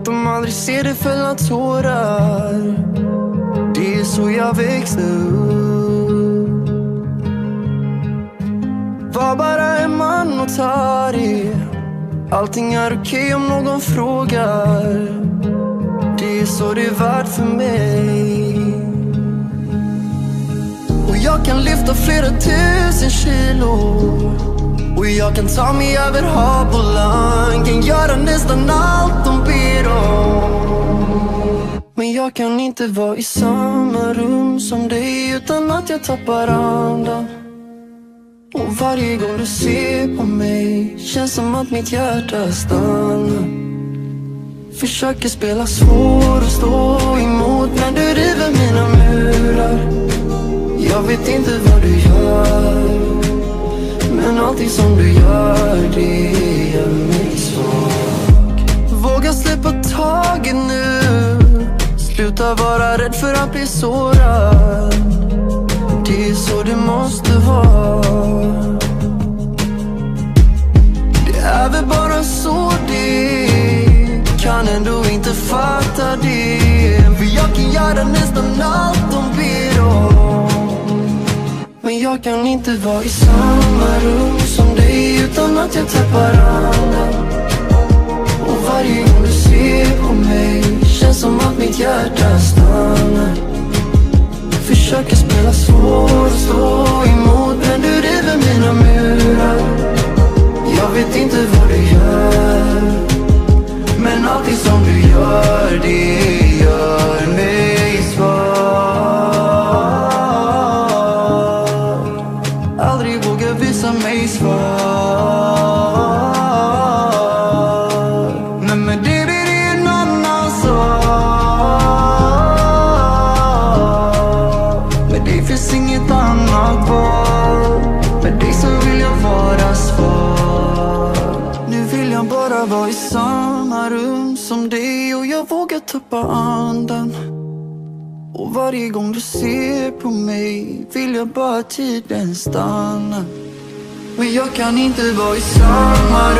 Låt dem aldrig se dig fälla tårar. Det är så jag växte upp. Var bara en man och ta det Allting är okej om någon frågar. Det är så det är värt för mig. Och jag kan lyfta flera tusen kilo och jag kan ta mig över hav och land Kan göra nästan allt de ber om Men jag kan inte vara i samma rum som dig utan att jag tappar andan. Och varje gång du ser på mig känns som att mitt hjärta stannar. Försöker spela svår och stå emot men du river mina som du gör det gör mig svag. Våga släppa taget nu. Sluta vara rädd för att bli sårad. Det är så det måste vara. Det är väl bara så det Kan ändå inte fatta det. För jag kan göra nästan allt de ber jag kan inte vara i samma rum som dig utan att jag tappar andan. Och varje gång du ser på mig känns som att mitt hjärta stannar. Försöker spela svår och stå emot men du river mina murar. Jag vet inte vad du gör Men allting som du gör det. Dig så vill jag vara svag. Nu vill jag bara vara i samma rum som dig och jag vågar tappa andan. Och varje gång du ser på mig vill jag bara tiden stanna. Men jag kan inte vara i samma rum